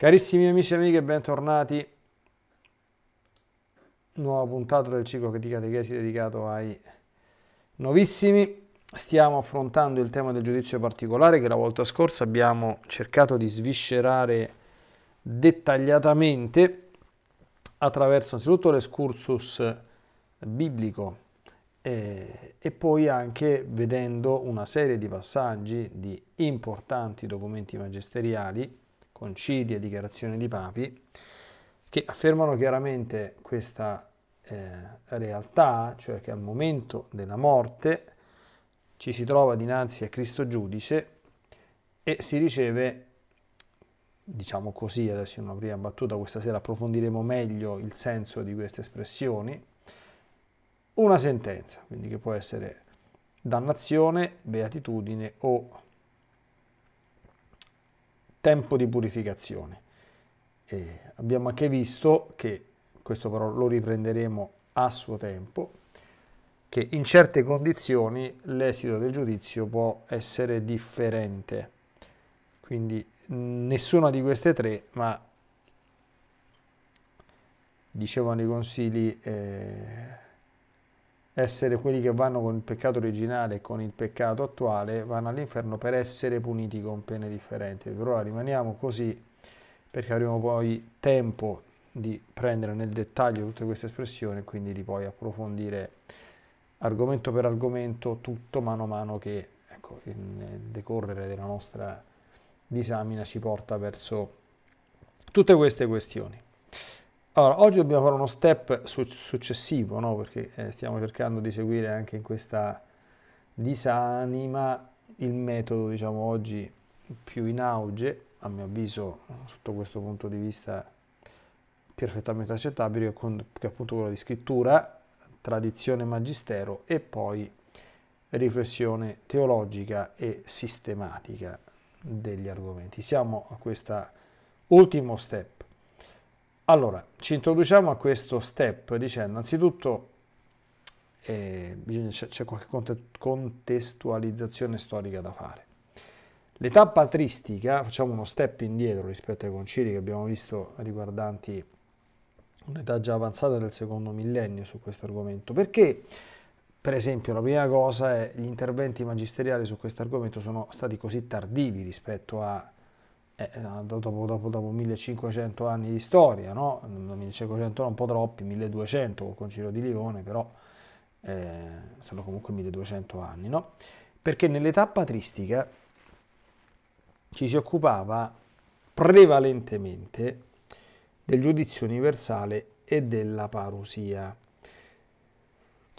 Carissimi amici e amiche, bentornati. Nuova puntata del ciclo di catechesi dedicato ai novissimi. Stiamo affrontando il tema del giudizio particolare che la volta scorsa abbiamo cercato di sviscerare dettagliatamente attraverso anzitutto l'escursus biblico eh, e poi anche vedendo una serie di passaggi di importanti documenti magisteriali concili e dichiarazioni di papi, che affermano chiaramente questa eh, realtà, cioè che al momento della morte ci si trova dinanzi a Cristo giudice e si riceve, diciamo così, adesso in una prima battuta, questa sera approfondiremo meglio il senso di queste espressioni, una sentenza, quindi che può essere dannazione, beatitudine o tempo di purificazione. E abbiamo anche visto che, questo però lo riprenderemo a suo tempo, che in certe condizioni l'esito del giudizio può essere differente. Quindi nessuna di queste tre, ma dicevano i consigli, eh, essere quelli che vanno con il peccato originale e con il peccato attuale vanno all'inferno per essere puniti con pene differenti. Per ora rimaniamo così perché avremo poi tempo di prendere nel dettaglio tutte queste espressioni e quindi di poi approfondire argomento per argomento tutto mano a mano che ecco, il decorrere della nostra disamina ci porta verso tutte queste questioni. Allora, oggi dobbiamo fare uno step su- successivo, no? perché eh, stiamo cercando di seguire anche in questa disanima il metodo, diciamo, oggi più in auge, a mio avviso, sotto questo punto di vista perfettamente accettabile, che è appunto quello di scrittura, tradizione magistero e poi riflessione teologica e sistematica degli argomenti. Siamo a questo ultimo step. Allora, ci introduciamo a questo step dicendo anzitutto eh, c'è, qualche contestualizzazione storica da fare. L'età patristica, facciamo uno step indietro rispetto ai concili che abbiamo visto riguardanti un'età già avanzata del secondo millennio su questo argomento, perché per esempio la prima cosa è gli interventi magisteriali su questo argomento sono stati così tardivi rispetto a eh, dopo, dopo, dopo, 1500 anni di storia, no? 1500 un po' troppi, 1200 col concilio di Lione, però eh, sono comunque 1200 anni, no? Perché nell'età patristica ci si occupava prevalentemente del giudizio universale e della parusia.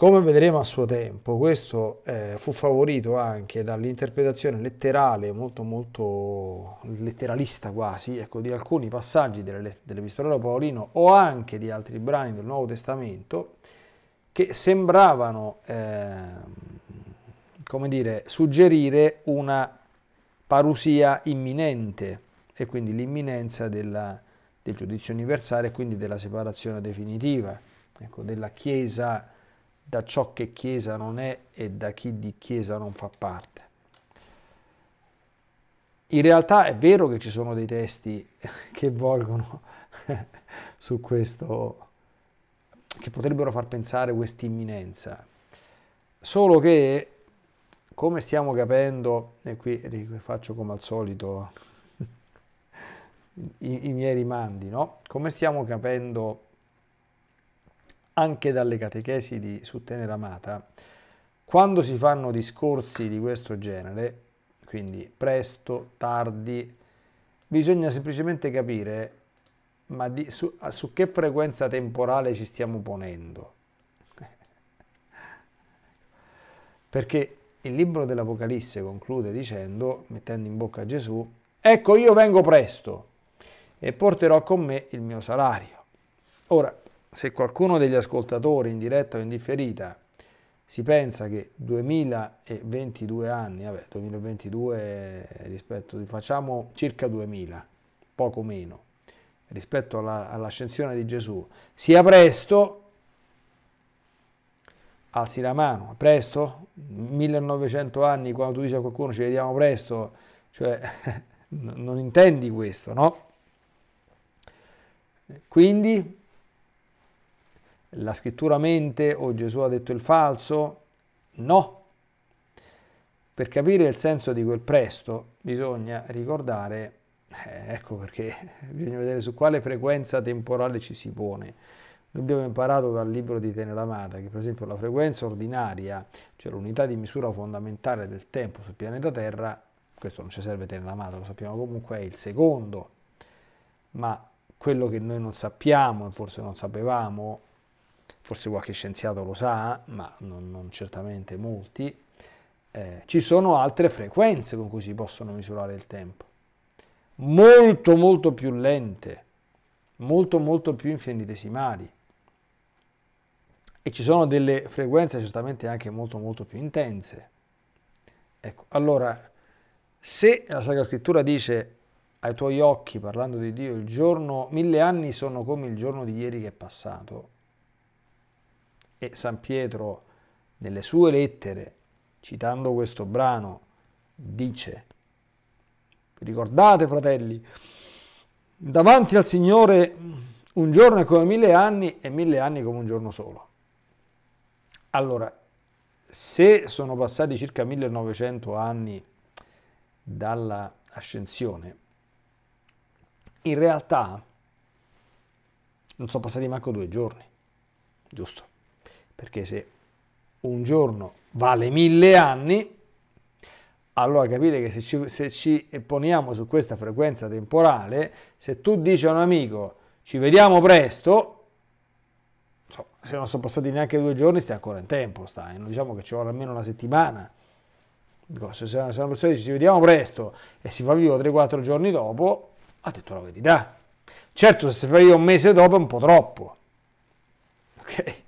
Come vedremo a suo tempo, questo eh, fu favorito anche dall'interpretazione letterale, molto molto letteralista quasi, ecco, di alcuni passaggi dell'Epistolero Paolino o anche di altri brani del Nuovo Testamento che sembravano, eh, come dire, suggerire una parusia imminente e quindi l'imminenza della, del giudizio universale e quindi della separazione definitiva, ecco, della Chiesa da ciò che Chiesa non è e da chi di Chiesa non fa parte. In realtà è vero che ci sono dei testi che volgono su questo, che potrebbero far pensare questa imminenza, solo che come stiamo capendo, e qui faccio come al solito i, i miei rimandi, no? come stiamo capendo anche dalle catechesi di su Tenera Amata, quando si fanno discorsi di questo genere, quindi presto, tardi, bisogna semplicemente capire ma di, su, su che frequenza temporale ci stiamo ponendo. Perché il libro dell'Apocalisse conclude dicendo, mettendo in bocca a Gesù, ecco io vengo presto e porterò con me il mio salario. Ora, se qualcuno degli ascoltatori in diretta o in differita si pensa che 2022 anni, vabbè 2022 rispetto, facciamo circa 2000, poco meno, rispetto alla, all'ascensione di Gesù, sia presto, alzi la mano, presto, 1900 anni quando tu dici a qualcuno ci vediamo presto, cioè non intendi questo, no? Quindi la scrittura mente o Gesù ha detto il falso? No. Per capire il senso di quel presto bisogna ricordare, eh, ecco perché bisogna vedere su quale frequenza temporale ci si pone. Noi abbiamo imparato dal libro di Teneramata che per esempio la frequenza ordinaria, cioè l'unità di misura fondamentale del tempo sul pianeta Terra, questo non ci serve Teneramata, lo sappiamo comunque, è il secondo, ma quello che noi non sappiamo e forse non sapevamo, forse qualche scienziato lo sa, ma non, non certamente molti, eh, ci sono altre frequenze con cui si possono misurare il tempo, molto molto più lente, molto molto più infinitesimali e ci sono delle frequenze certamente anche molto molto più intense. Ecco, allora, se la Sacra Scrittura dice ai tuoi occhi, parlando di Dio, il giorno, mille anni sono come il giorno di ieri che è passato, e San Pietro nelle sue lettere, citando questo brano, dice, ricordate fratelli, davanti al Signore un giorno è come mille anni e mille anni come un giorno solo. Allora, se sono passati circa 1900 anni dalla ascensione, in realtà non sono passati manco due giorni, giusto? Perché se un giorno vale mille anni, allora capite che se ci, se ci poniamo su questa frequenza temporale, se tu dici a un amico ci vediamo presto, se non sono passati neanche due giorni stai ancora in tempo, stai. Non diciamo che ci vuole almeno una settimana. Se, una persona dice ci vediamo presto e si fa vivo 3-4 giorni dopo, ha detto la verità. Certo, se si fa vivo un mese dopo è un po' troppo. Ok?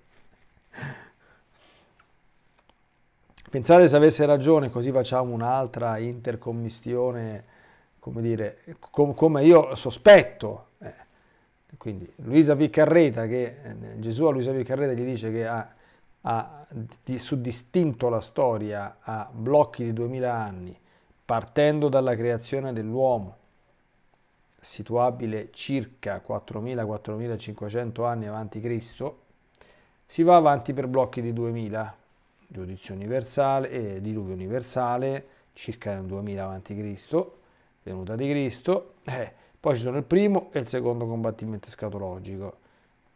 Pensate se avesse ragione, così facciamo un'altra intercommissione, come dire, com come io sospetto. Eh quindi Luisa Piccarreta, che eh, Gesù a Luisa Piccarreta gli dice che ha, ha suddistinto la storia a blocchi di 2000 anni, partendo dalla creazione dell'uomo, situabile circa 4.000-4.500 anni avanti Cristo, si va avanti per blocchi di 2000, giudizio universale eh, diluvio universale, circa nel 2000 avanti Cristo, venuta di Cristo, eh, poi ci sono il primo e il secondo combattimento escatologico.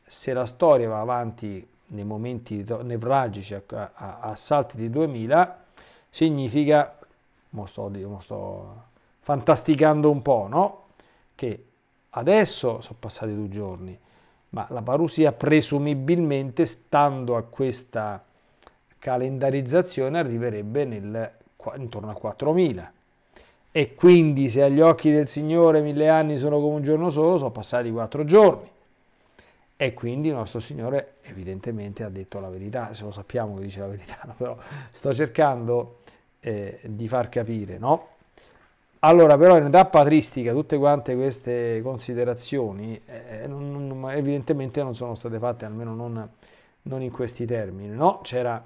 Se la storia va avanti nei momenti nevralgici a, a, a salti di 2000, significa, mo sto, mo sto fantasticando un po', no? Che adesso sono passati due giorni, ma la parusia presumibilmente, stando a questa calendarizzazione, arriverebbe nel, intorno a 4000 e quindi se agli occhi del Signore mille anni sono come un giorno solo, sono passati quattro giorni. E quindi il nostro Signore evidentemente ha detto la verità, se lo sappiamo che dice la verità, però sto cercando eh, di far capire, no? Allora, però in età patristica tutte quante queste considerazioni eh, non, non, evidentemente non sono state fatte, almeno non, non in questi termini, no? C'era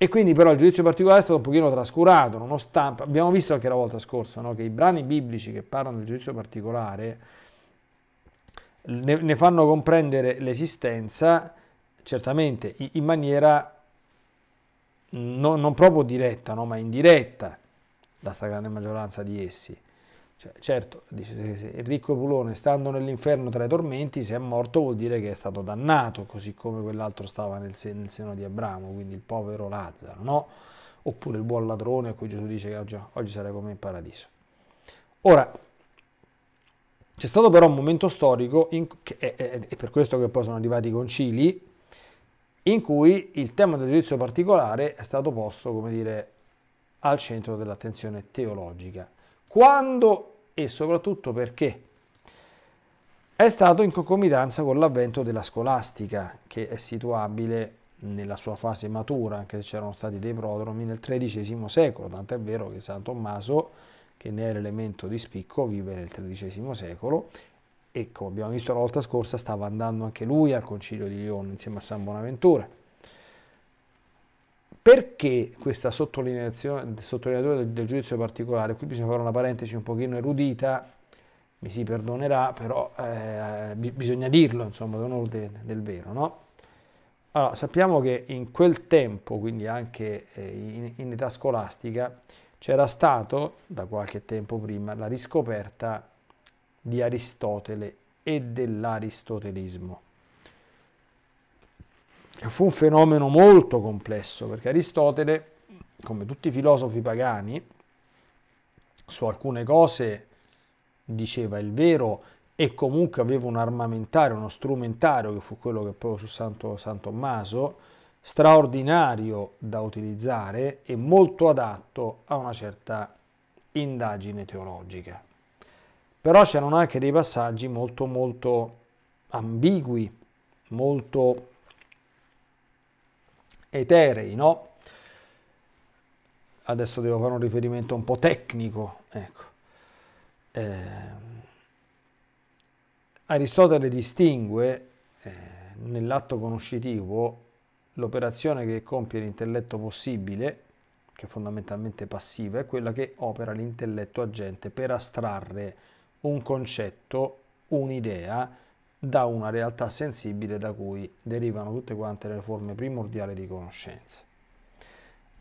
e quindi però il giudizio particolare è stato un pochino trascurato, nonostante, abbiamo visto anche la volta scorsa, no, che i brani biblici che parlano del giudizio particolare ne, ne fanno comprendere l'esistenza certamente in maniera non, non proprio diretta, no, ma indiretta, la stragrande maggioranza di essi. Cioè, certo, dice, se il ricco Pulone, stando nell'inferno tra i tormenti, se è morto vuol dire che è stato dannato, così come quell'altro stava nel, nel seno di Abramo, quindi il povero Lazzaro, no? Oppure il buon ladrone a cui Gesù dice che oggi, oggi sarà come in paradiso. Ora, c'è stato però un momento storico, in, che è, è, è per questo che poi sono arrivati i concili, in cui il tema del giudizio particolare è stato posto, come dire, al centro dell'attenzione teologica. Quando e soprattutto perché? È stato in concomitanza con l'avvento della scolastica, che è situabile nella sua fase matura, anche se c'erano stati dei prodromi nel XIII secolo, tanto è vero che San Tommaso, che ne è l'elemento di spicco, vive nel XIII secolo e come abbiamo visto la volta scorsa stava andando anche lui al concilio di Lione insieme a San Bonaventura. Perché questa sottolineatura del, del giudizio particolare? Qui bisogna fare una parentesi un pochino erudita mi si perdonerà, però eh, bisogna dirlo, insomma, d'onore del, del vero, no? Allora, sappiamo che in quel tempo, quindi anche eh, in, in età scolastica, c'era stato, da qualche tempo prima, la riscoperta di Aristotele e dell'aristotelismo. Fu un fenomeno molto complesso, perché Aristotele, come tutti i filosofi pagani, su alcune cose diceva il vero e comunque aveva un armamentario, uno strumentario che fu quello che poi su Santo, San Tommaso, straordinario da utilizzare e molto adatto a una certa indagine teologica. Però c'erano anche dei passaggi molto molto ambigui, molto eterei, no? Adesso devo fare un riferimento un po' tecnico, ecco. Eh, Aristotele distingue eh, nell'atto conoscitivo l'operazione che compie l'intelletto possibile, che è fondamentalmente passiva, è quella che opera l'intelletto agente per astrarre un concetto, un'idea da una realtà sensibile da cui derivano tutte quante le forme primordiali di conoscenza.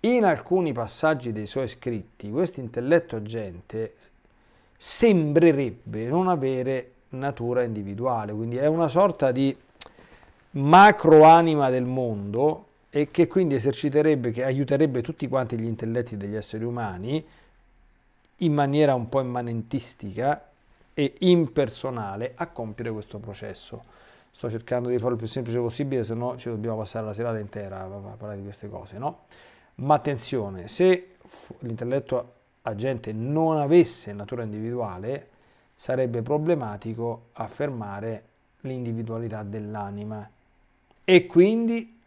In alcuni passaggi dei suoi scritti, questo intelletto agente sembrerebbe non avere natura individuale, quindi è una sorta di macro anima del mondo e che quindi eserciterebbe, che aiuterebbe tutti quanti gli intelletti degli esseri umani in maniera un po' immanentistica e impersonale a compiere questo processo. Sto cercando di farlo il più semplice possibile, se no ci dobbiamo passare la serata intera a parlare di queste cose, no? Ma attenzione, se l'intelletto agente non avesse natura individuale, sarebbe problematico affermare l'individualità dell'anima e quindi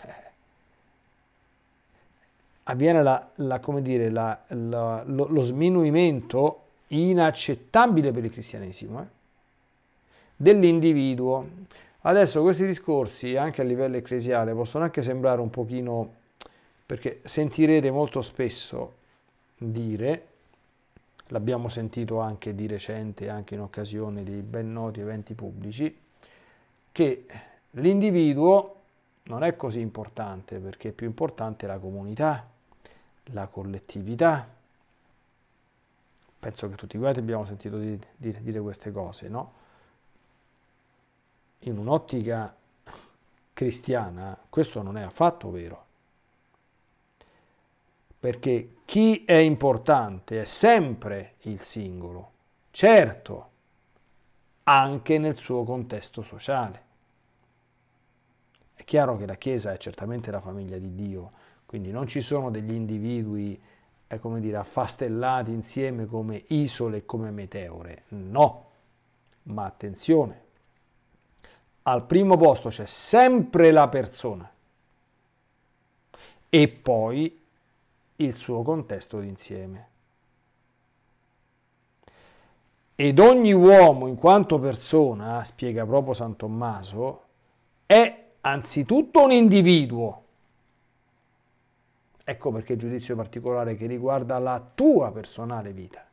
eh, avviene la, la, dire, la, lo, lo, sminuimento inaccettabile per il cristianesimo eh, dell'individuo. Adesso questi discorsi anche a livello ecclesiale possono anche sembrare un pochino, perché sentirete molto spesso dire l'abbiamo sentito anche di recente, anche in occasione di ben noti eventi pubblici, che l'individuo non è così importante perché è più importante la comunità, la collettività. Penso che tutti quanti abbiamo sentito dire, dire queste cose, no? In un'ottica cristiana questo non è affatto vero perché chi è importante è sempre il singolo, certo, anche nel suo contesto sociale. È chiaro che la Chiesa è certamente la famiglia di Dio, quindi non ci sono degli individui, eh, come dire, affastellati insieme come isole e come meteore, no, ma attenzione, al primo posto c'è sempre la persona e poi il suo contesto d'insieme. Ed ogni uomo in quanto persona, spiega proprio San Tommaso, è anzitutto un individuo. Ecco perché il giudizio particolare che riguarda la tua personale vita.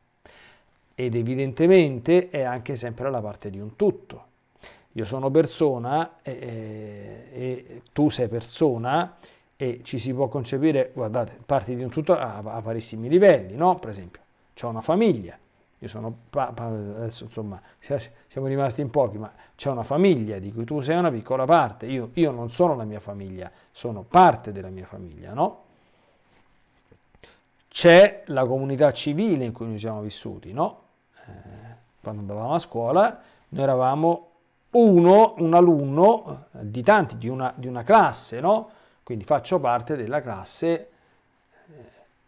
Ed evidentemente è anche sempre la parte di un tutto. Io sono persona e, e, e tu sei persona e ci si può concepire, guardate, parti di un tutto a, a varissimi livelli, no? Per esempio, ho una famiglia, io sono, adesso insomma, siamo rimasti in pochi, ma c'è una famiglia di cui tu sei una piccola parte, io, io non sono la mia famiglia, sono parte della mia famiglia, no? C'è la comunità civile in cui noi siamo vissuti, no? Eh, quando andavamo a scuola, noi eravamo uno, un alunno di tanti, di una, di una classe, no? Quindi faccio parte della classe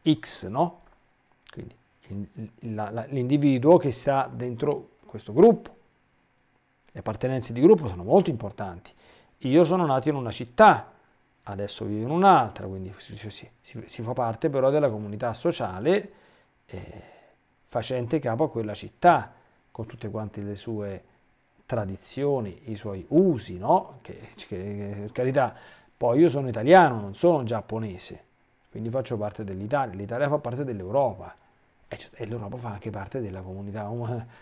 eh, X, no? Quindi l'individuo che sta dentro questo gruppo. Le appartenenze di gruppo sono molto importanti. Io sono nato in una città, adesso vivo in un'altra, quindi si, si, si, fa parte però della comunità sociale eh, facente capo a quella città, con tutte quante le sue tradizioni, i suoi usi, no? Che, che per carità poi io sono italiano, non sono giapponese, quindi faccio parte dell'Italia, l'Italia fa parte dell'Europa e l'Europa fa anche parte della comunità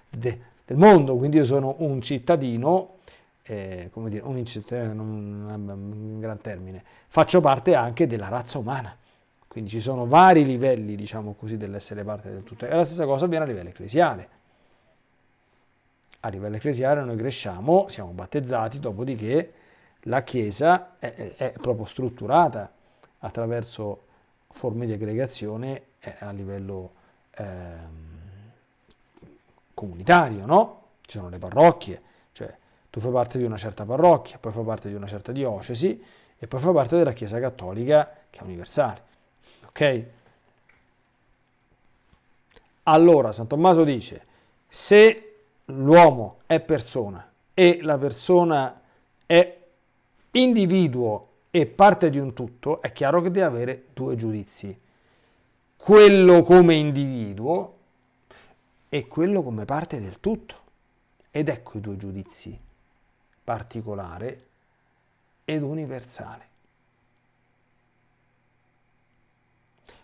de, del mondo, quindi io sono un cittadino, eh, come dire, un cittadino, un gran termine, faccio parte anche della razza umana. Quindi ci sono vari livelli, diciamo così, dell'essere parte del tutto. E la stessa cosa avviene a livello ecclesiale. A livello ecclesiale noi cresciamo, siamo battezzati, dopodiché la Chiesa è, è proprio strutturata attraverso forme di aggregazione eh, a livello ehm, comunitario, no? Ci sono le parrocchie, tu fai parte di una certa parrocchia, poi fai parte di una certa diocesi e poi fai parte della Chiesa Cattolica che è universale. Ok? Allora, San Tommaso dice, se l'uomo è persona e la persona è individuo e parte di un tutto, è chiaro che deve avere due giudizi. Quello come individuo e quello come parte del tutto. Ed ecco i due giudizi, particolare ed universale.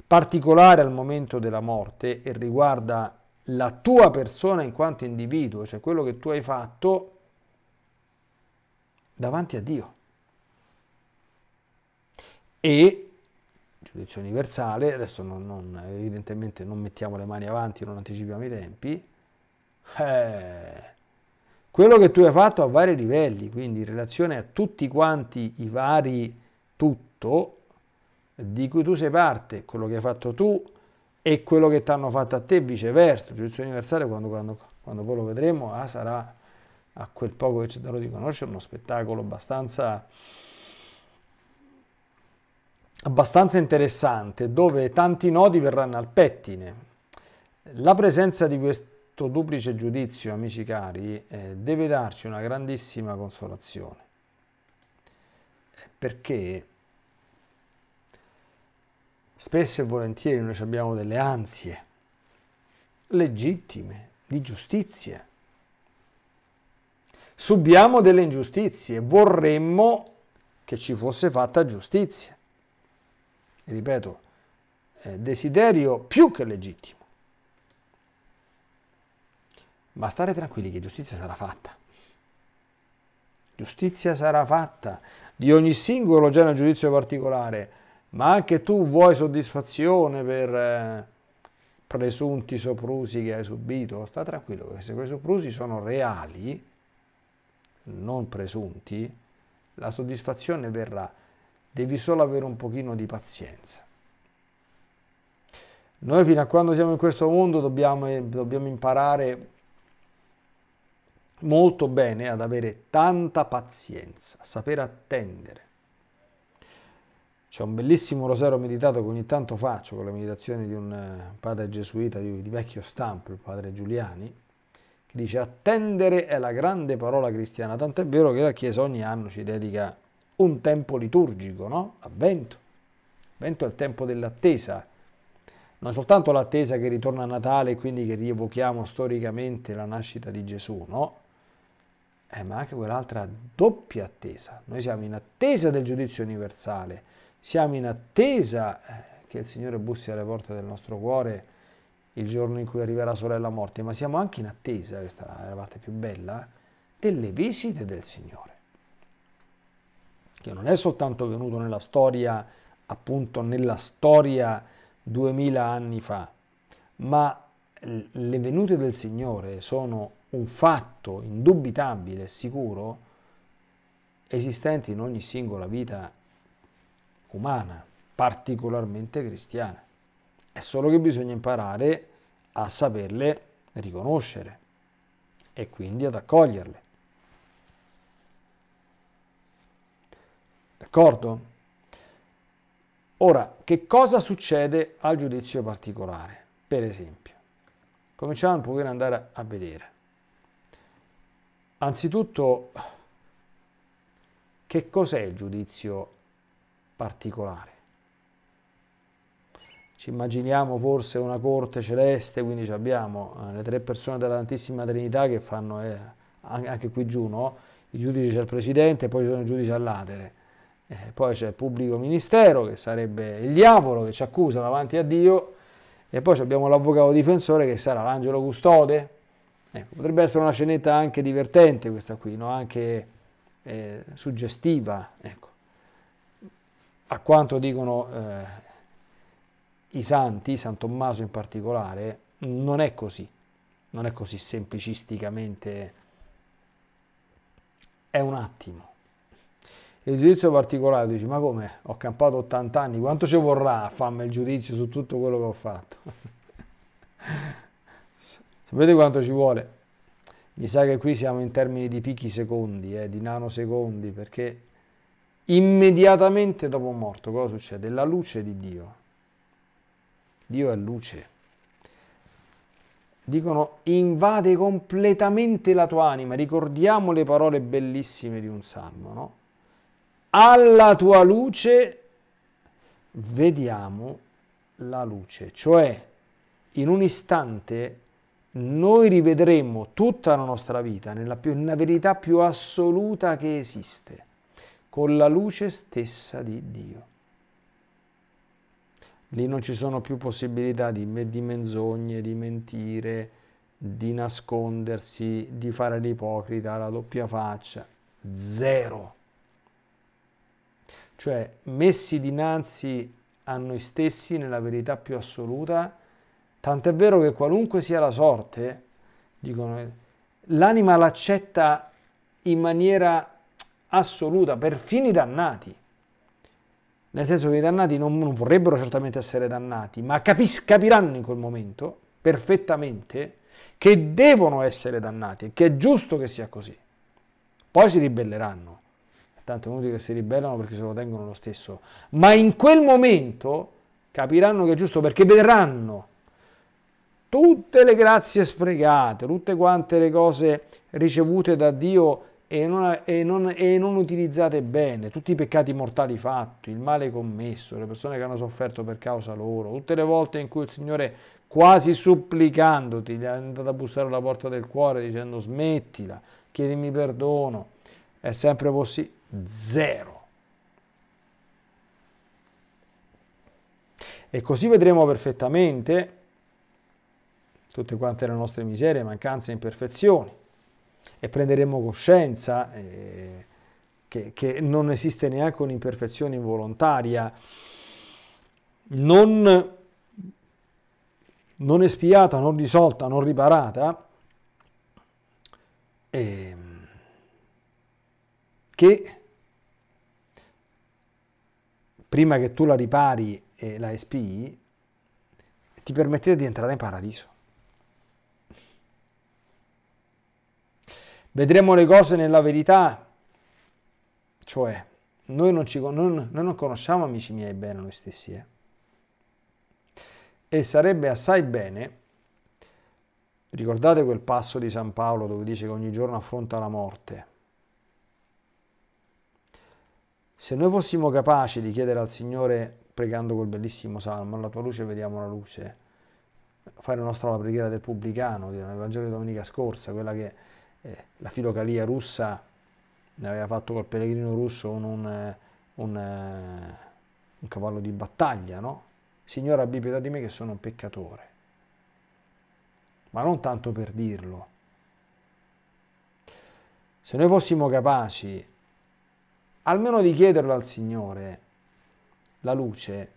Particolare al momento della morte e riguarda la tua persona in quanto individuo, cioè quello che tu hai fatto davanti a Dio. E giudizio universale, adesso non, non, evidentemente non mettiamo le mani avanti, non anticipiamo i tempi, eh, quello che tu hai fatto a vari livelli, quindi in relazione a tutti quanti i vari tutto di cui tu sei parte, quello che hai fatto tu e quello che ti hanno fatto a te, viceversa. Il giudizio universale, quando, quando, quando poi lo vedremo, ah, sarà a quel poco che c'è da di conoscere uno spettacolo abbastanza abbastanza interessante dove tanti nodi verranno al pettine. La presenza di questo duplice giudizio, amici cari, eh, deve darci una grandissima consolazione, perché spesso e volentieri noi abbiamo delle ansie legittime di giustizia. Subiamo delle ingiustizie, vorremmo che ci fosse fatta giustizia ripeto, eh, desiderio più che legittimo. Ma stare tranquilli che giustizia sarà fatta. Giustizia sarà fatta di ogni singolo nel giudizio particolare, ma anche tu vuoi soddisfazione per eh, presunti soprusi che hai subito. Sta tranquillo che se quei soprusi sono reali, non presunti, la soddisfazione verrà devi solo avere un pochino di pazienza. Noi fino a quando siamo in questo mondo dobbiamo, dobbiamo imparare molto bene ad avere tanta pazienza, a sapere attendere. C'è un bellissimo rosario meditato che ogni tanto faccio con le meditazioni di un eh, padre gesuita di, di vecchio stampo, il padre Giuliani, che dice attendere è la grande parola cristiana, tant'è vero che la Chiesa ogni anno ci dedica un tempo liturgico, no? Avvento. Avvento è il tempo dell'attesa, non soltanto l'attesa che ritorna a Natale e quindi che rievochiamo storicamente la nascita di Gesù, no? Eh, ma anche quell'altra doppia attesa. Noi siamo in attesa del giudizio universale, siamo in attesa eh, che il Signore bussi alle porte del nostro cuore il giorno in cui arriverà sorella morte, ma siamo anche in attesa, questa è la parte più bella, delle visite del Signore. Che non è soltanto venuto nella storia, appunto nella storia duemila anni fa, ma le venute del Signore sono un fatto indubitabile e sicuro esistente in ogni singola vita umana, particolarmente cristiana. È solo che bisogna imparare a saperle riconoscere e quindi ad accoglierle. D'accordo? Ora, che cosa succede al giudizio particolare? Per esempio, cominciamo un pochino ad andare a vedere. Anzitutto, che cos'è il giudizio particolare? Ci immaginiamo forse una corte celeste, quindi abbiamo eh, le tre persone della Santissima Trinità che fanno, eh, anche qui giù, no? I giudici c'è il presidente, poi ci sono i giudici all'atere eh, poi c'è il pubblico ministero, che sarebbe il diavolo, che ci accusa davanti a Dio, e poi abbiamo l'avvocato difensore che sarà l'angelo custode. Ecco, potrebbe essere una scenetta anche divertente questa qui, no? anche eh, suggestiva. Ecco. A quanto dicono eh, i santi, San Tommaso in particolare, non è così, non è così semplicisticamente, è un attimo. Il giudizio particolare, dici, ma come? Ho campato 80 anni, quanto ci vorrà a farmi il giudizio su tutto quello che ho fatto? Sapete quanto ci vuole? Mi sa che qui siamo in termini di picchi secondi, eh, di nanosecondi, perché immediatamente dopo morto cosa succede? La luce di Dio. Dio è luce. Dicono invade completamente la tua anima. Ricordiamo le parole bellissime di un salmo, no? Alla tua luce vediamo la luce, cioè in un istante noi rivedremo tutta la nostra vita nella, più, nella verità più assoluta che esiste, con la luce stessa di Dio. Lì non ci sono più possibilità di, di menzogne, di mentire, di nascondersi, di fare l'ipocrita, la doppia faccia. Zero. Cioè, messi dinanzi a noi stessi nella verità più assoluta, Tant'è vero che qualunque sia la sorte, dicono, l'anima l'accetta in maniera assoluta, per fini dannati. Nel senso che i dannati non, non vorrebbero certamente essere dannati, ma capis, capiranno in quel momento perfettamente che devono essere dannati e che è giusto che sia così. Poi si ribelleranno. Tanto è inutile che si ribellano perché se lo tengono lo stesso. Ma in quel momento capiranno che è giusto perché vedranno tutte le grazie sprecate, tutte quante le cose ricevute da Dio e non, e, non, e non, utilizzate bene, tutti i peccati mortali fatti, il male commesso, le persone che hanno sofferto per causa loro, tutte le volte in cui il Signore, quasi supplicandoti, gli è andato a bussare alla porta del cuore dicendo smettila, chiedimi perdono, è sempre possibile, zero. E così vedremo perfettamente tutte quante le nostre miserie, mancanze e imperfezioni. E prenderemo coscienza eh, che, che, non esiste neanche un'imperfezione involontaria, non, non espiata, non risolta, non riparata, eh, che prima che tu la ripari e la espii, ti permette di entrare in paradiso. Vedremo le cose nella verità, cioè noi non, ci, non, noi non conosciamo, amici miei, bene noi stessi. Eh? E sarebbe assai bene, ricordate quel passo di San Paolo dove dice che ogni giorno affronta la morte. Se noi fossimo capaci di chiedere al Signore, pregando quel bellissimo salmo, alla tua luce vediamo la luce, fare la nostra preghiera del pubblicano, nel Vangelo di domenica scorsa, quella che eh, la filocalia russa ne aveva fatto col pellegrino russo un, un, eh, un, eh, un cavallo di battaglia, no? Signore abbi pietà di me che sono un peccatore. Ma non tanto per dirlo. Se noi fossimo capaci almeno di chiederlo al Signore, la luce,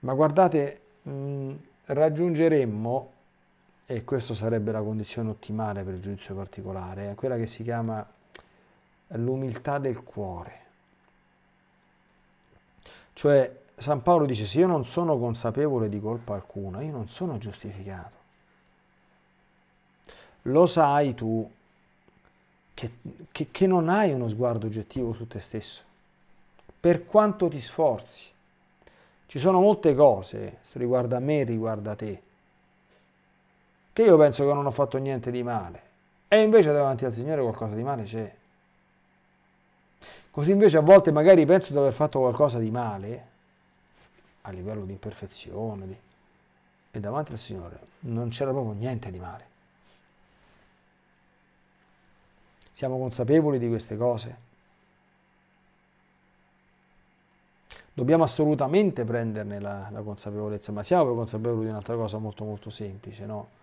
ma guardate, mh, raggiungeremmo e questa sarebbe la condizione ottimale per il giudizio particolare, quella che si chiama l'umiltà del cuore. Cioè San Paolo dice se io non sono consapevole di colpa alcuna, io non sono giustificato. Lo sai tu che, che, che non hai uno sguardo oggettivo su te stesso, per quanto ti sforzi. Ci sono molte cose, questo riguarda me, riguarda te, che io penso che non ho fatto niente di male e invece davanti al Signore qualcosa di male c'è. Così invece a volte magari penso di aver fatto qualcosa di male a livello di imperfezione di... e davanti al Signore non c'era proprio niente di male. Siamo consapevoli di queste cose? Dobbiamo assolutamente prenderne la, la consapevolezza, ma siamo consapevoli di un'altra cosa molto molto semplice, no?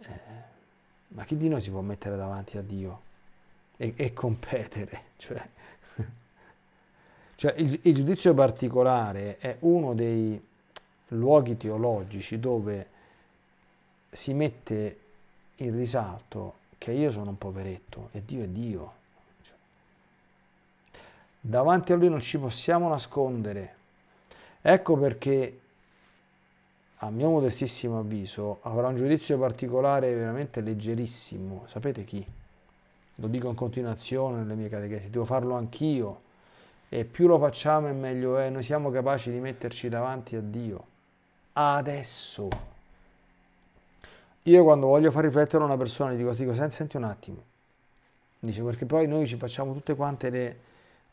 Eh, ma chi di noi si può mettere davanti a Dio e, e competere? Cioè, cioè il, il giudizio particolare è uno dei luoghi teologici dove si mette in risalto che io sono un poveretto e Dio è Dio. Davanti a Lui non ci possiamo nascondere. Ecco perché, a mio modestissimo avviso, avrà un giudizio particolare veramente leggerissimo. Sapete chi? Lo dico in continuazione nelle mie catechesi, devo farlo anch'io. E più lo facciamo e meglio è. Noi siamo capaci di metterci davanti a Dio. Adesso. Io quando voglio far riflettere una persona gli dico, dico senti, senti un attimo. Dice, perché poi noi ci facciamo tutte quante le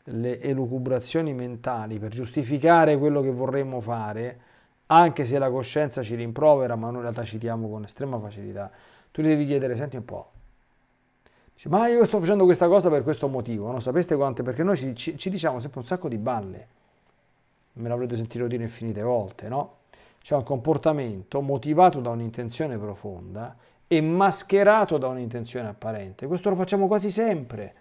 le elucubrazioni mentali per giustificare quello che vorremmo fare, anche se la coscienza ci rimprovera, ma noi la tacitiamo con estrema facilità, tu gli devi chiedere, senti un po', Dice, ma io sto facendo questa cosa per questo motivo, non sapeste quante? Perché noi ci, ci, ci diciamo sempre un sacco di balle, me l'avrete sentito dire infinite volte, no? C'è un comportamento motivato da un'intenzione profonda e mascherato da un'intenzione apparente. Questo lo facciamo quasi sempre.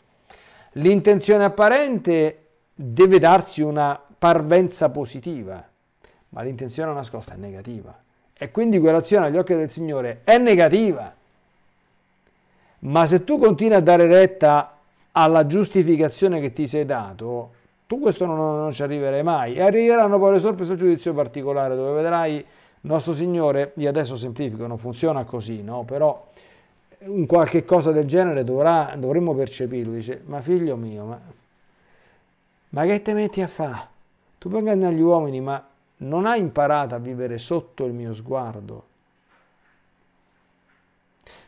L'intenzione apparente deve darsi una parvenza positiva, ma l'intenzione nascosta è negativa. E quindi quell'azione agli occhi del Signore è negativa. Ma se tu continui a dare retta alla giustificazione che ti sei dato, tu questo non, non ci arriverai mai. E arriveranno poi le sorprese al giudizio particolare, dove vedrai nostro Signore, io adesso semplifico, non funziona così, no? Però un qualche cosa del genere dovrà, dovremmo percepirlo. Dice, ma figlio mio, ma, ma che te metti a fare? Tu puoi ingannare gli uomini, ma non hai imparato a vivere sotto il mio sguardo.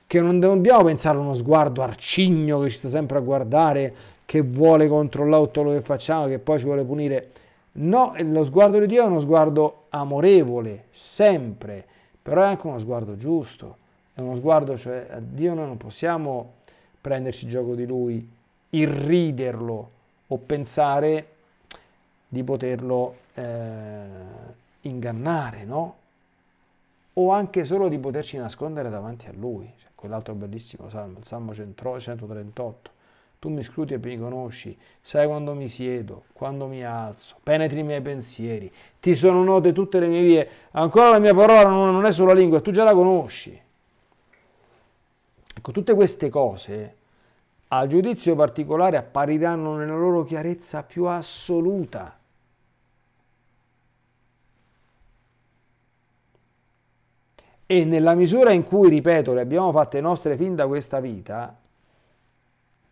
Che non dobbiamo pensare a uno sguardo arcigno che ci sta sempre a guardare, che vuole controllare tutto quello che facciamo, che poi ci vuole punire. No, lo sguardo di Dio è uno sguardo amorevole, sempre, però è anche uno sguardo giusto è uno sguardo, cioè a Dio noi non possiamo prenderci gioco di Lui, irriderlo o pensare di poterlo eh, ingannare, no? O anche solo di poterci nascondere davanti a Lui. Cioè, quell'altro bellissimo salmo, il Salmo 138. Tu mi scruti e mi conosci, sai quando mi siedo, quando mi alzo, penetri i miei pensieri, ti sono note tutte le mie vie, ancora la mia parola non è sulla lingua, tu già la conosci. Ecco, tutte queste cose al giudizio particolare appariranno nella loro chiarezza più assoluta. E nella misura in cui, ripeto, le abbiamo fatte nostre fin da questa vita,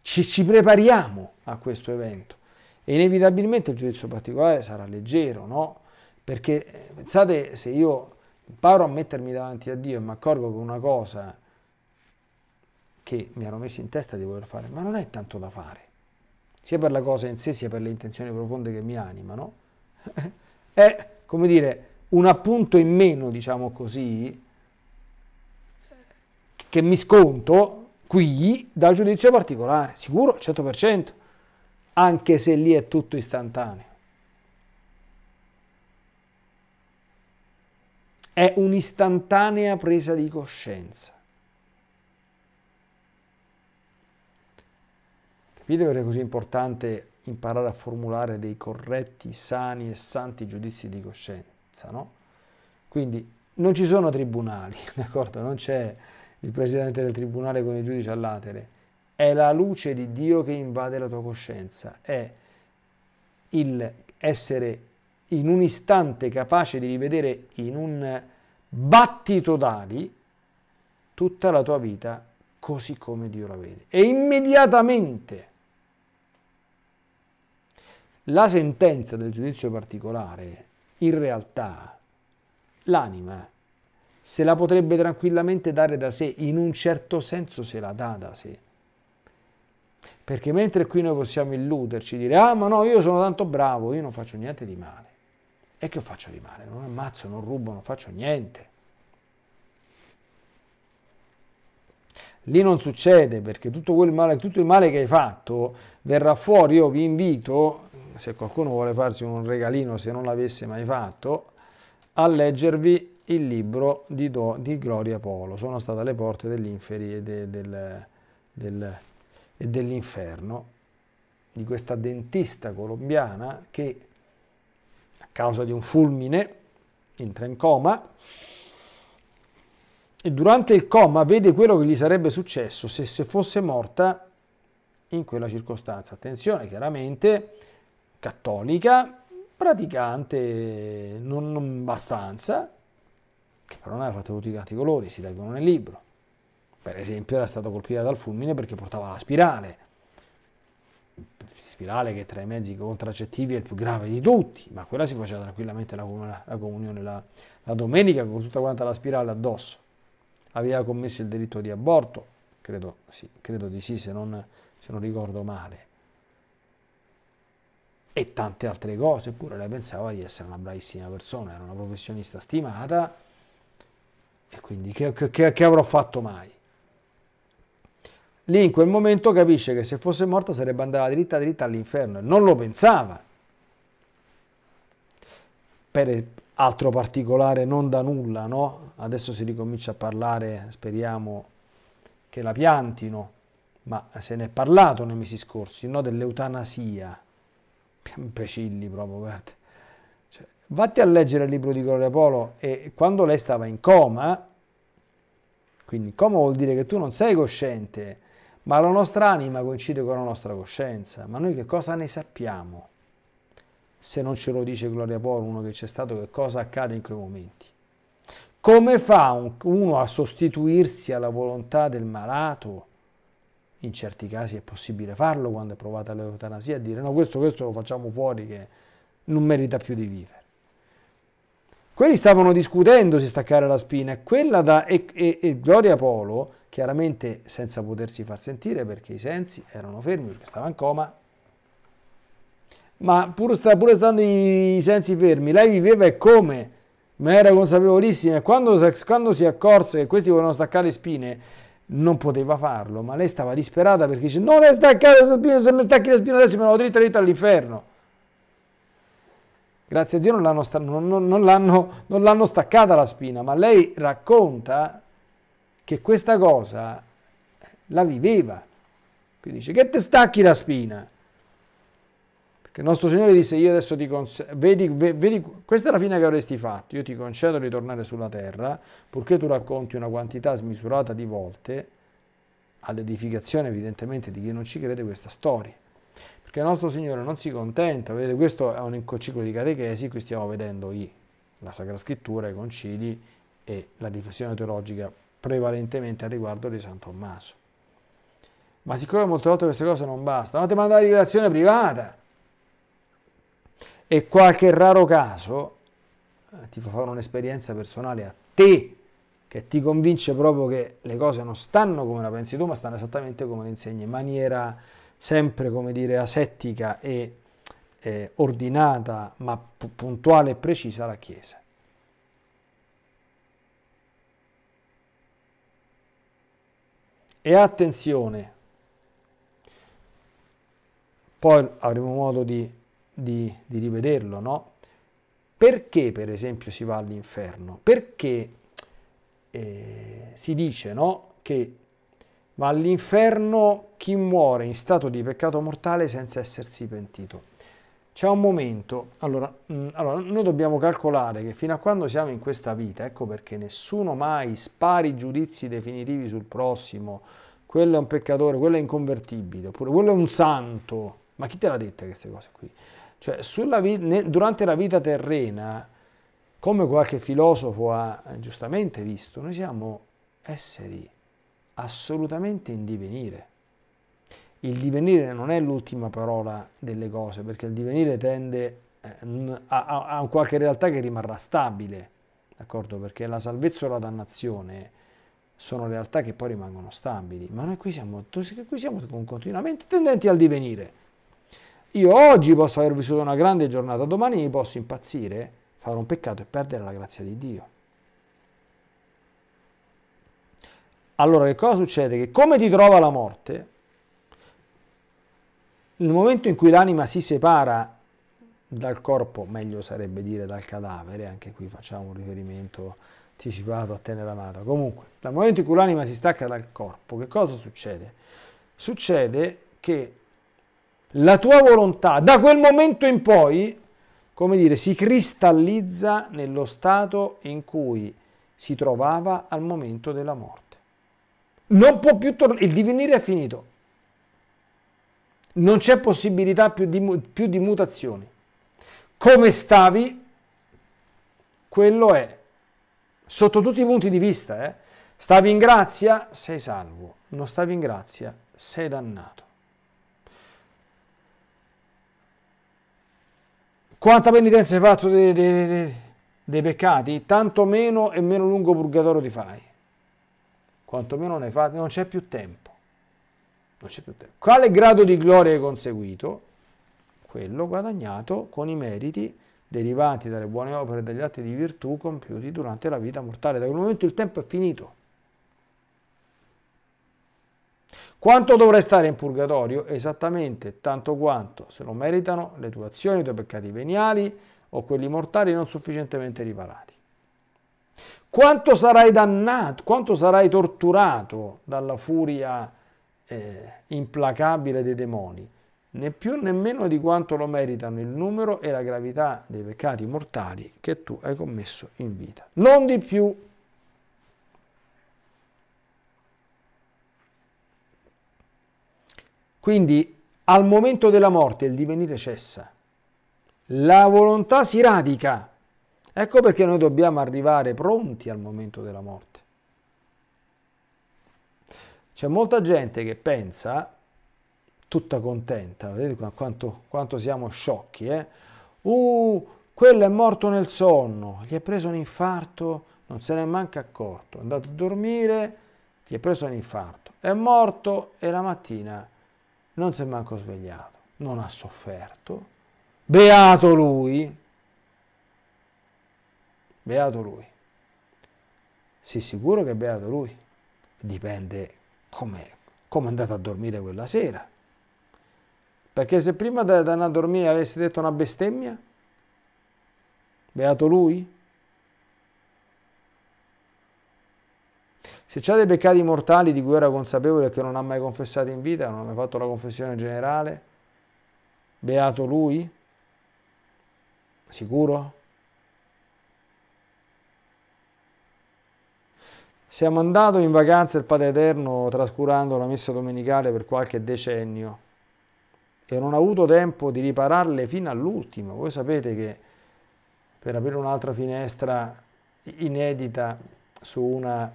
ci, ci prepariamo a questo evento. E inevitabilmente il giudizio particolare sarà leggero, no? Perché eh, pensate, se io imparo a mettermi davanti a Dio e mi accorgo che una cosa che mi hanno messo in testa di voler fare, ma non è tanto da fare, sia per la cosa in sé sia per le intenzioni profonde che mi animano, è come dire un appunto in meno, diciamo così, che mi sconto qui dal giudizio particolare, sicuro, 100%, anche se lì è tutto istantaneo. È un'istantanea presa di coscienza. Capite perché è così importante imparare a formulare dei corretti, sani e santi giudizi di coscienza, no? Quindi non ci sono tribunali, d'accordo? Non c'è il presidente del tribunale con i giudici all'atere. È la luce di Dio che invade la tua coscienza, è il essere in un istante capace di rivedere in un battito d'ali tutta la tua vita così come Dio la vede. E immediatamente la sentenza del giudizio particolare, in realtà, l'anima se la potrebbe tranquillamente dare da sé, in un certo senso se la dà da sé. Perché mentre qui noi possiamo illuderci, dire, ah ma no, io sono tanto bravo, io non faccio niente di male. E che faccio di male? Non ammazzo, non rubo, non faccio niente. Lì non succede perché tutto, quel male, tutto il male che hai fatto verrà fuori. Io vi invito, se qualcuno vuole farsi un regalino se non l'avesse mai fatto, a leggervi il libro di, Do, di Gloria Polo. Sono state alle porte dell'inferi e, de, del, del, dell'inferno di questa dentista colombiana che a causa di un fulmine entra in coma e durante il coma vede quello che gli sarebbe successo se, se fosse morta in quella circostanza. Attenzione, chiaramente cattolica, praticante non abbastanza, che però non aveva fatto tutti i colori, si leggono nel libro. Per esempio era stata colpita dal fulmine perché portava la spirale. Spirale che tra i mezzi contraccettivi è il più grave di tutti, ma quella si faceva tranquillamente la, la comunione la, la domenica con tutta quanta la spirale addosso aveva commesso il delitto di aborto, credo, sì, credo di sì se non, se non ricordo male, e tante altre cose, eppure lei pensava di essere una bravissima persona, era una professionista stimata, e quindi che, che, che avrò fatto mai? Lì in quel momento capisce che se fosse morta sarebbe andata dritta dritta all'inferno non lo pensava. Per, altro particolare non da nulla, no? Adesso si ricomincia a parlare, speriamo che la piantino, ma se ne è parlato nei mesi scorsi, no? Dell'eutanasia. Imbecilli proprio, guarda. Vatti a leggere il libro di Gloria Polo e quando lei stava in coma, quindi coma vuol dire che tu non sei cosciente, ma la nostra anima coincide con la nostra coscienza, ma noi che cosa ne sappiamo? se non ce lo dice Gloria Polo, uno che c'è stato, che cosa accade in quei momenti. Come fa un, uno a sostituirsi alla volontà del malato? In certi casi è possibile farlo quando è provata l'eutanasia, a dire no, questo, questo lo facciamo fuori che non merita più di vivere. Quelli stavano discutendo se staccare la spina quella da, e, e, e Gloria Polo, chiaramente senza potersi far sentire perché i sensi erano fermi, perché stava in coma, ma pur, sta, pure stando i, i sensi fermi, lei viveva e come? Ma era consapevolissima e quando, quando si accorse che questi volevano staccare le spine, non poteva farlo, ma lei stava disperata perché dice non è staccata la spina, se mi stacchi la spina adesso mi vado dritta dritta all'inferno. Grazie a Dio non l'hanno, non, non, non, non l'hanno staccata la spina, ma lei racconta che questa cosa la viveva. Quindi dice che te stacchi la spina che il nostro Signore disse io adesso ti concedo, vedi, vedi, questa è la fine che avresti fatto, io ti concedo di tornare sulla terra, purché tu racconti una quantità smisurata di volte, all'edificazione evidentemente di chi non ci crede questa storia. Perché il nostro Signore non si contenta, vedete questo è un ciclo di catechesi, qui stiamo vedendo i, la Sacra Scrittura, i concili e la riflessione teologica prevalentemente a riguardo di San Tommaso. Ma siccome molte volte queste cose non bastano, non ti manda la rivelazione privata, e qualche raro caso eh, ti fa fare un'esperienza personale a te che ti convince proprio che le cose non stanno come la pensi tu, ma stanno esattamente come le insegni, in maniera sempre, come dire, asettica e eh, ordinata, ma puntuale e precisa la Chiesa. E attenzione, poi avremo modo di di, di rivederlo, no? Perché per esempio si va all'inferno? Perché eh, si dice no, che va all'inferno chi muore in stato di peccato mortale senza essersi pentito. C'è un momento, allora, mh, mm, allora, noi dobbiamo calcolare che fino a quando siamo in questa vita, ecco perché nessuno mai spari giudizi definitivi sul prossimo, quello è un peccatore, quello è inconvertibile, oppure quello è un santo, ma chi te l'ha detta queste cose qui? Cioè, vita, durante la vita terrena, come qualche filosofo ha giustamente visto, noi siamo esseri assolutamente in divenire. Il divenire non è l'ultima parola delle cose, perché il divenire tende eh, a, a, a qualche realtà che rimarrà stabile, d'accordo? Perché la salvezza o la dannazione sono realtà che poi rimangono stabili, ma noi qui siamo, qui siamo continuamente tendenti al divenire. Io oggi posso aver vissuto una grande giornata, domani posso impazzire, fare un peccato e perdere la grazia di Dio. Allora che cosa succede? Che come ti trova la morte, nel momento in cui l'anima si separa dal corpo, meglio sarebbe dire dal cadavere, anche qui facciamo un riferimento anticipato a tenera amata. Comunque, dal momento in cui l'anima si stacca dal corpo, che cosa succede? Succede che la tua volontà da quel momento in poi, come dire, si cristallizza nello stato in cui si trovava al momento della morte. Non può più tornare, il divenire è finito. Non c'è possibilità più di, più di mutazioni. Come stavi, quello è. Sotto tutti i punti di vista, eh? Stavi in grazia, sei salvo. Non stavi in grazia, sei dannato. Quanta penitenza hai fatto dei, dei, dei peccati? Tanto meno e meno lungo purgatorio ti fai. Quanto meno ne fai, non c'è più tempo. Non c'è più tempo. Quale grado di gloria hai conseguito? Quello guadagnato con i meriti derivanti dalle buone opere e dagli atti di virtù compiuti durante la vita mortale. Da quel momento il tempo è finito. Quanto dovrai stare in purgatorio? Esattamente tanto quanto se lo meritano le tue azioni, i tuoi peccati veniali o quelli mortali non sufficientemente riparati. Quanto sarai dannato, quanto sarai torturato dalla furia eh, implacabile dei demoni? Né più né meno di quanto lo meritano il numero e la gravità dei peccati mortali che tu hai commesso in vita. Non di più Quindi al momento della morte il divenire cessa, la volontà si radica. Ecco perché noi dobbiamo arrivare pronti al momento della morte. C'è molta gente che pensa, tutta contenta, vedete quanto, quanto siamo sciocchi, eh? Uh, quello è morto nel sonno, gli è preso un infarto, non se n'è manco accorto, è andato a dormire, gli è preso un infarto, è morto e la mattina non si è manco svegliato, non ha sofferto. Beato lui. Beato lui. Sì, sicuro che è beato lui. Dipende come è andato a dormire quella sera. Perché se prima di andare a dormire avessi detto una bestemmia, beato lui? Se c'ha dei peccati mortali di cui era consapevole e che non ha mai confessato in vita, non ha mai fatto la confessione generale, beato lui? Sicuro? Siamo andati in vacanza il Padre Eterno trascurando la messa domenicale per qualche decennio. E non ha avuto tempo di ripararle fino all'ultimo. Voi sapete che per aprire un'altra finestra inedita su una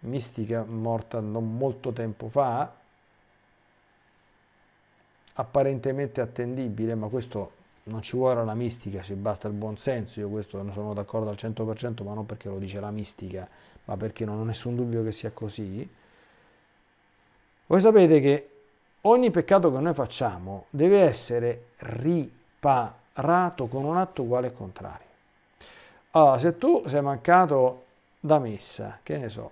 mistica morta non molto tempo fa, apparentemente attendibile, ma questo non ci vuole la mistica, ci basta il buon senso, io questo ne sono d'accordo al 100%, ma non perché lo dice la mistica, ma perché non ho nessun dubbio che sia così. Voi sapete che ogni peccato che noi facciamo deve essere riparato con un atto uguale e contrario. Allora, se tu sei mancato da messa, che ne so,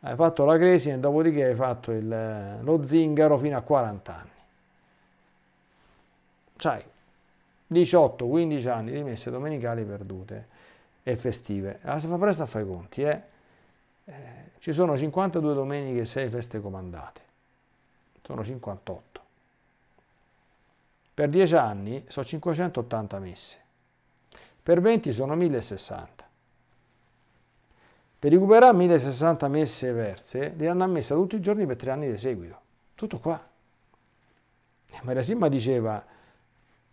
hai fatto la crisi e dopodiché hai fatto il, lo zingaro fino a 40 anni. C'hai 18-15 anni di messe domenicali perdute e festive. Allora si fa presto a fare i conti, eh? Eh, ci sono 52 domeniche e 6 feste comandate. Sono 58. Per 10 anni sono 580 messe. Per 20 sono 1060. Per recuperare 1060 messe verse devi andare a messa tutti i giorni per tre anni di seguito. Tutto qua. Maria Simma diceva,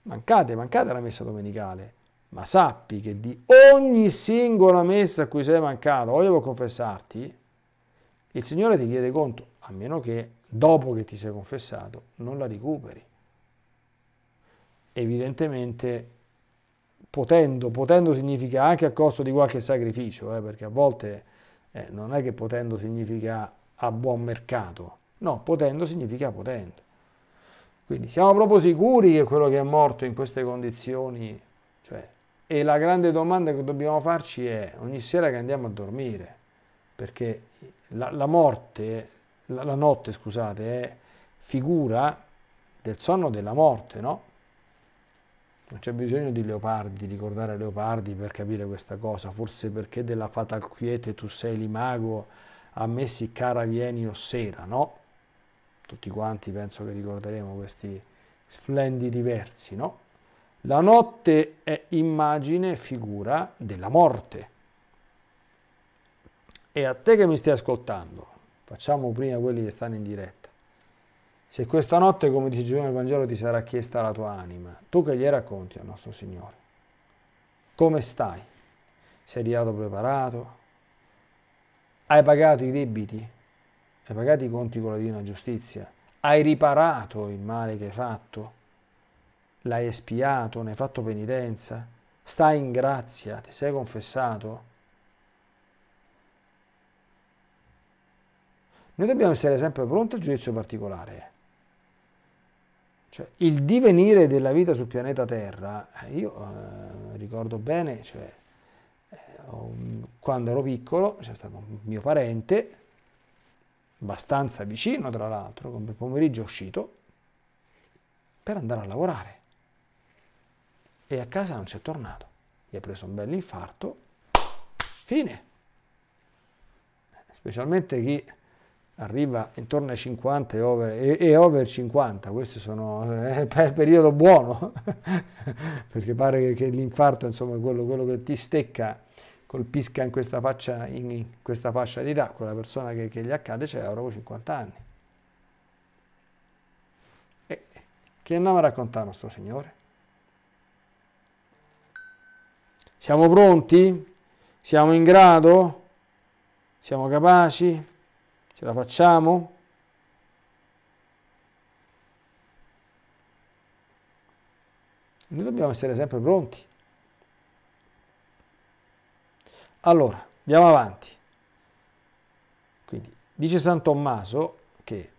mancate, mancate la messa domenicale, ma sappi che di ogni singola messa a cui sei mancato, o devo confessarti, il Signore ti chiede conto, a meno che dopo che ti sei confessato non la recuperi. Evidentemente potendo, potendo significa anche a costo di qualche sacrificio, eh, perché a volte eh, non è che potendo significa a buon mercato, no, potendo significa potendo. Quindi siamo proprio sicuri che quello che è morto in queste condizioni, cioè, e la grande domanda che dobbiamo farci è ogni sera che andiamo a dormire, perché la, la morte, la, la notte, scusate, è figura del sonno della morte, no? Non c'è bisogno di Leopardi, di ricordare Leopardi per capire questa cosa, forse perché della fatal quiete tu sei l'imago, a me si cara vieni o sera, no? Tutti quanti penso che ricorderemo questi splendidi versi, no? La notte è immagine figura della morte. E a te che mi stai ascoltando, facciamo prima quelli che stanno in diretta. Se questa notte, come dice Giovanni nel Vangelo, ti sarà chiesta la tua anima, tu che gli racconti al nostro Signore? Come stai? Sei arrivato preparato? Hai pagato i debiti? Hai pagato i conti con la divina giustizia? Hai riparato il male che hai fatto? L'hai espiato? Ne hai fatto penitenza? Stai in grazia? Ti sei confessato? Noi dobbiamo essere sempre pronti al giudizio particolare. Cioè, il divenire della vita sul pianeta Terra, eh, io eh, ricordo bene, cioè, eh, quando ero piccolo c'è stato un mio parente, abbastanza vicino tra l'altro, come pomeriggio è uscito, per andare a lavorare. E a casa non c'è tornato. Gli ha preso un bel infarto, fine. Specialmente chi arriva intorno ai 50 e over, e, e over 50, questo sono, è il periodo buono, perché pare che, che l'infarto, insomma, quello, quello, che ti stecca, colpisca in questa, faccia, in questa fascia di età, quella persona che, che gli accade, c'è proprio 50 anni. E che andiamo a raccontare nostro Signore? Siamo pronti? Siamo in grado? Siamo capaci? Ce la facciamo? Noi dobbiamo essere sempre pronti. Allora, andiamo avanti. Quindi, dice San Tommaso che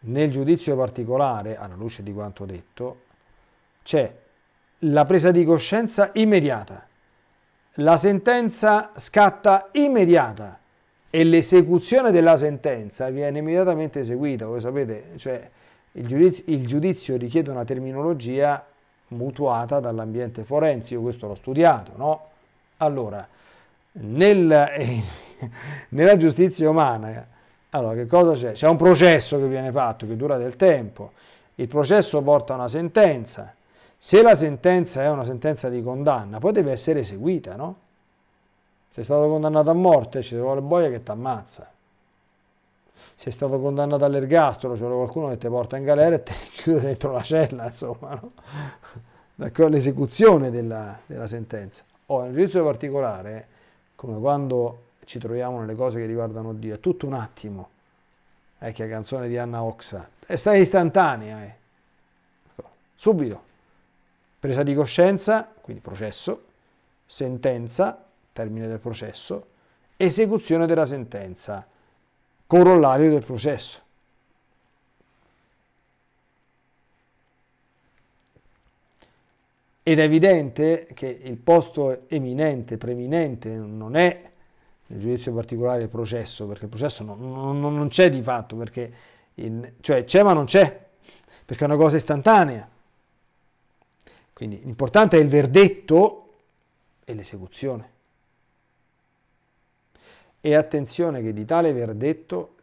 nel giudizio particolare, alla luce di quanto detto, c'è la presa di coscienza immediata. La sentenza scatta immediata e l'esecuzione della sentenza viene immediatamente eseguita. Voi sapete, cioè, il, giudizio, il giudizio richiede una terminologia mutuata dall'ambiente forense, io questo l'ho studiato, no? Allora, nel, eh, nella giustizia umana, allora che cosa c'è? C'è un processo che viene fatto, che dura del tempo, il processo porta a una sentenza, se la sentenza è una sentenza di condanna, poi deve essere eseguita, no? Sei stato condannato a morte, ci vuole boia che ti ammazza. Sei stato condannato all'ergastolo, c'è qualcuno che ti porta in galera e ti chiude dentro la cella, insomma, no? l'esecuzione della, della, sentenza. O nel giudizio particolare, come quando ci troviamo nelle cose che riguardano Dio, è tutto un attimo. Vecchia canzone di Anna Oxa. È stata istantanea, eh. subito. Presa di coscienza, quindi processo, sentenza, termine del processo, esecuzione della sentenza, corollario del processo. Ed è evidente che il posto eminente, preeminente, non è nel giudizio particolare il processo, perché il processo non, non, non c'è di fatto, perché il, cioè c'è ma non c'è, perché è una cosa istantanea. Quindi l'importante è il verdetto e l'esecuzione. E attenzione che di tale verdetto,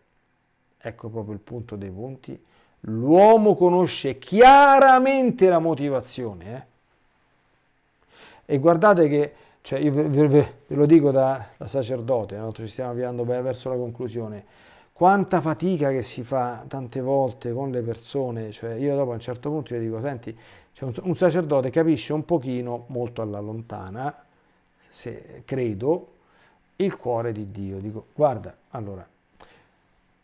ecco proprio il punto dei punti, l'uomo conosce chiaramente la motivazione. Eh? E guardate che, cioè io ve, ve, ve lo dico da, da sacerdote, no? ci stiamo avviando verso la conclusione, quanta fatica che si fa tante volte con le persone, cioè io dopo a un certo punto io dico, senti, cioè un, un sacerdote capisce un pochino, molto alla lontana, se credo, il cuore di Dio. Dico, guarda, allora,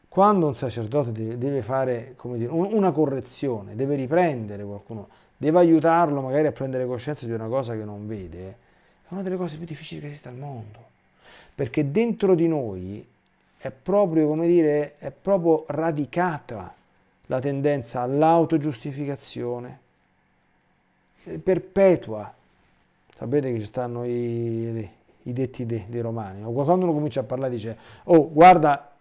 quando un sacerdote deve, deve fare dire, una correzione, deve riprendere qualcuno, deve aiutarlo magari a prendere coscienza di una cosa che non vede, è una delle cose più difficili che esista al mondo. Perché dentro di noi è proprio, come dire, è proprio radicata la tendenza all'autogiustificazione, perpetua. Sapete che ci stanno i, i detti dei, dei romani. Quando uno comincia a parlare dice, oh guarda,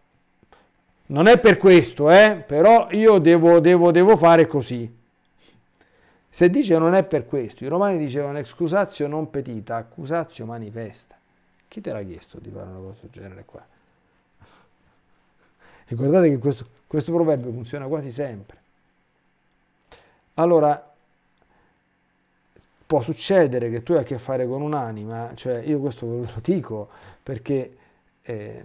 non è per questo, eh, però io devo, devo, devo fare così. Se dice non è per questo, i romani dicevano excusatio non petita, accusatio manifesta. Chi te l'ha chiesto di fare una cosa del genere qua? E guardate che questo, questo proverbio funziona quasi sempre. Allora, può succedere che tu hai a che fare con un'anima, cioè io questo ve lo dico perché eh,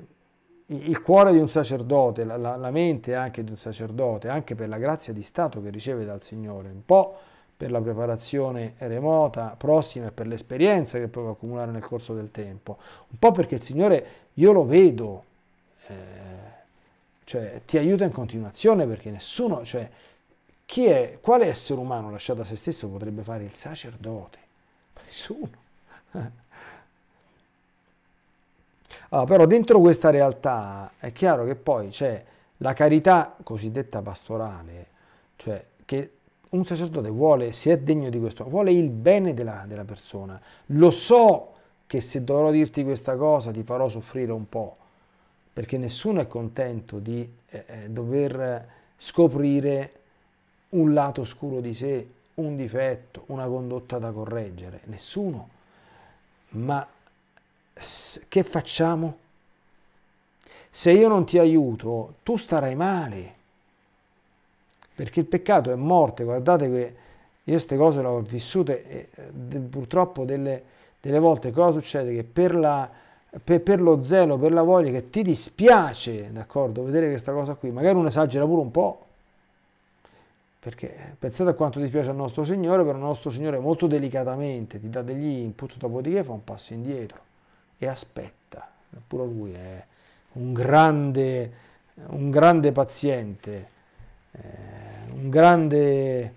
il cuore di un sacerdote, la, la, la, mente anche di un sacerdote, anche per la grazia di Stato che riceve dal Signore, un po' per la preparazione remota, prossima e per l'esperienza che può accumulare nel corso del tempo, un po' perché il Signore, io lo vedo, eh, cioè ti aiuta in continuazione perché nessuno, cioè chi è, quale essere umano lasciato a se stesso potrebbe fare il sacerdote? Nessuno. Allora, però dentro questa realtà è chiaro che poi c'è la carità cosiddetta pastorale, cioè che un sacerdote vuole, se è degno di questo, vuole il bene della, della persona. Lo so che se dovrò dirti questa cosa ti farò soffrire un po', perché nessuno è contento di eh, eh dover scoprire un lato oscuro di sé, un difetto, una condotta da correggere, nessuno. Ma che facciamo? Se io non ti aiuto, tu starai male. Perché il peccato è morte. Guardate che io queste cose le ho vissute e purtroppo delle, delle, volte cosa succede? Che per, la, per, per, lo zelo, per la voglia che ti dispiace, d'accordo, vedere questa cosa qui, magari uno esagera pure un po', perché pensate a quanto dispiace al nostro Signore, però il nostro Signore molto delicatamente ti dà degli input, dopodiché fa un passo indietro e aspetta. Pure lui è un grande, un grande paziente, eh, un grande,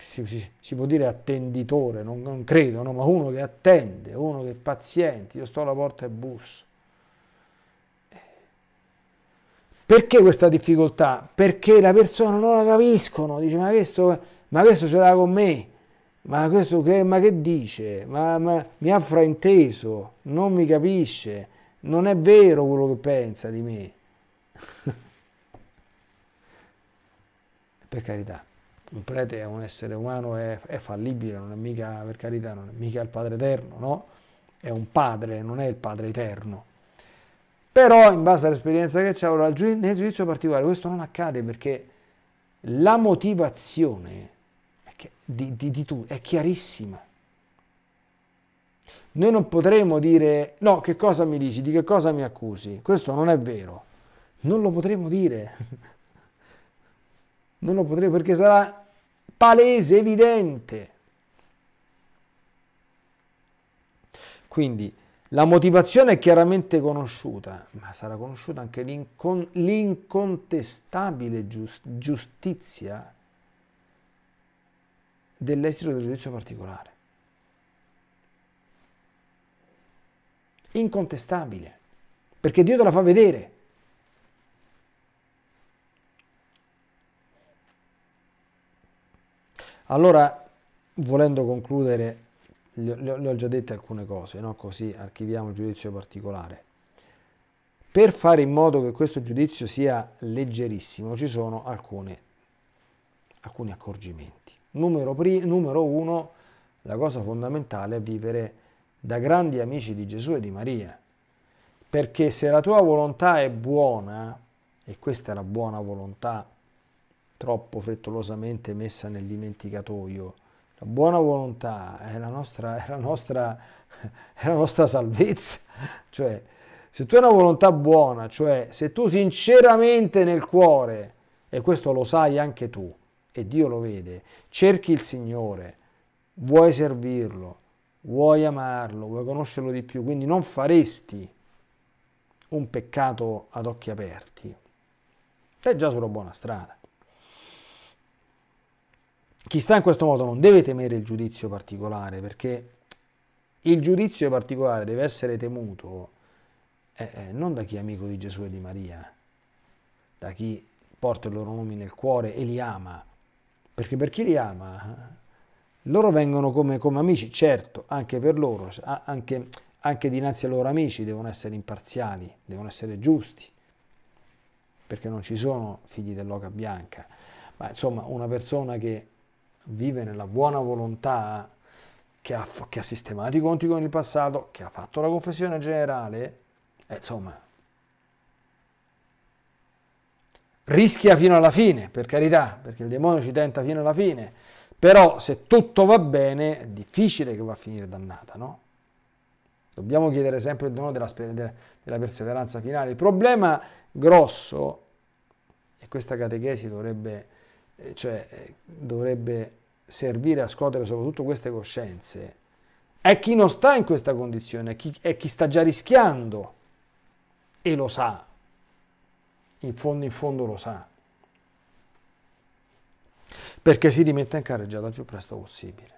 si, si, si, può dire attenditore, non, non credo, no? ma uno che attende, uno che è paziente. Io sto alla porta e busso. Perché questa difficoltà? Perché la persona non la capiscono, dice ma questo, ma questo ce l'ha con me, ma questo che, ma che dice? Ma, ma, mi ha frainteso, non mi capisce, non è vero quello che pensa di me. per carità, un prete è un essere umano, è, è, fallibile, non è mica, per carità, non è mica il Padre Eterno, no? È un padre, non è il Padre Eterno. Però in base all'esperienza che c'è, ora nel giudizio particolare questo non accade perché la motivazione di, di, di tu è chiarissima. Noi non potremo dire no, che cosa mi dici, di che cosa mi accusi. Questo non è vero. Non lo potremo dire. Non lo potremo perché sarà palese, evidente. Quindi la motivazione è chiaramente conosciuta, ma sarà conosciuta anche l'incon- l'incontestabile giust- giustizia dell'esito del giudizio particolare. Incontestabile, perché Dio te la fa vedere. Allora, volendo concludere le, ho già dette alcune cose, no? così archiviamo il giudizio particolare. Per fare in modo che questo giudizio sia leggerissimo ci sono alcune, alcuni accorgimenti. Numero, pri, numero uno, la cosa fondamentale è vivere da grandi amici di Gesù e di Maria, perché se la tua volontà è buona, e questa è la buona volontà troppo frettolosamente messa nel dimenticatoio, la buona volontà è la nostra, è la nostra, è la nostra salvezza. Cioè, se tu hai una volontà buona, cioè se tu sinceramente nel cuore, e questo lo sai anche tu, e Dio lo vede, cerchi il Signore, vuoi servirlo, vuoi amarlo, vuoi conoscerlo di più, quindi non faresti un peccato ad occhi aperti, sei già sulla buona strada. Chi sta in questo modo non deve temere il giudizio particolare, perché il giudizio particolare deve essere temuto eh, eh, non da chi è amico di Gesù e di Maria, da chi porta i loro nomi nel cuore e li ama, perché per chi li ama, loro vengono come, come amici, certo, anche per loro, anche, anche dinanzi ai loro amici devono essere imparziali, devono essere giusti, perché non ci sono figli dell'oca bianca, ma insomma una persona che vive nella buona volontà, che ha, che ha sistemato i conti con il passato, che ha fatto la confessione generale, eh, insomma, rischia fino alla fine, per carità, perché il demonio ci tenta fino alla fine, però se tutto va bene è difficile che va a finire dannata, no? Dobbiamo chiedere sempre il dono della, della perseveranza finale. Il problema grosso, e questa catechesi dovrebbe, cioè, eh, dovrebbe servire a scuotere soprattutto queste coscienze, è chi non sta in questa condizione, è chi, è chi sta già rischiando e lo sa, in fondo in fondo lo sa, perché si rimette in carreggiata il più presto possibile.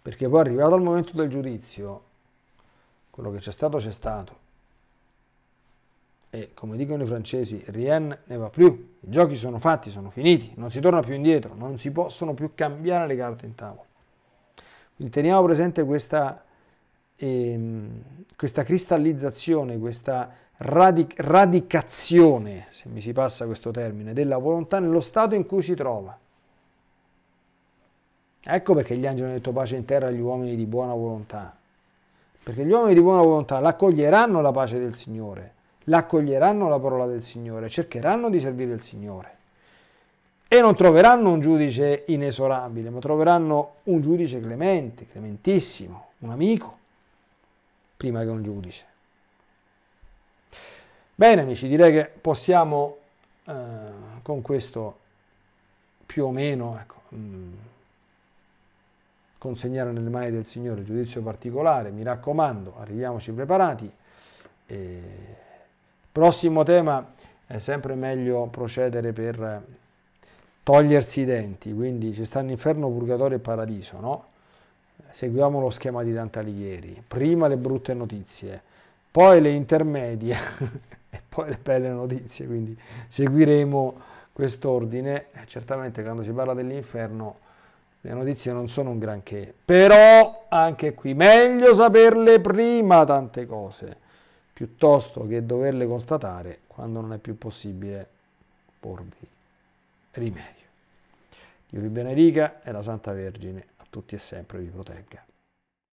Perché poi arrivato al momento del giudizio, quello che c'è stato c'è stato. E come dicono i francesi, rien ne va più, i giochi sono fatti, sono finiti, non si torna più indietro, non si possono più cambiare le carte in tavola. Quindi teniamo presente questa, ehm, questa cristallizzazione, questa radic- radicazione, se mi si passa questo termine, della volontà nello stato in cui si trova. Ecco perché gli angeli hanno detto pace in terra agli uomini di buona volontà. Perché gli uomini di buona volontà l'accoglieranno la pace del Signore, l'accoglieranno la parola del Signore, cercheranno di servire il Signore. E non troveranno un giudice inesorabile, ma troveranno un giudice clemente, clementissimo, un amico, prima che un giudice. Bene amici, direi che possiamo eh, con questo più o meno ecco, mh, mm, consegnare nelle mani del Signore il giudizio particolare. Mi raccomando, arriviamoci preparati. E... Prossimo tema, è sempre meglio procedere per togliersi i denti, quindi ci stanno inferno, purgatorio e paradiso, no? Seguiamo lo schema di Dante Alighieri. Prima le brutte notizie, poi le intermedie e poi le belle notizie, quindi seguiremo quest'ordine. Certamente quando si parla dell'inferno le notizie non sono un granché, però anche qui meglio saperle prima tante cose, piuttosto che doverle constatare quando non è più possibile porvi rimedio. Dio vi benedica e la Santa Vergine a tutti e sempre vi protegga.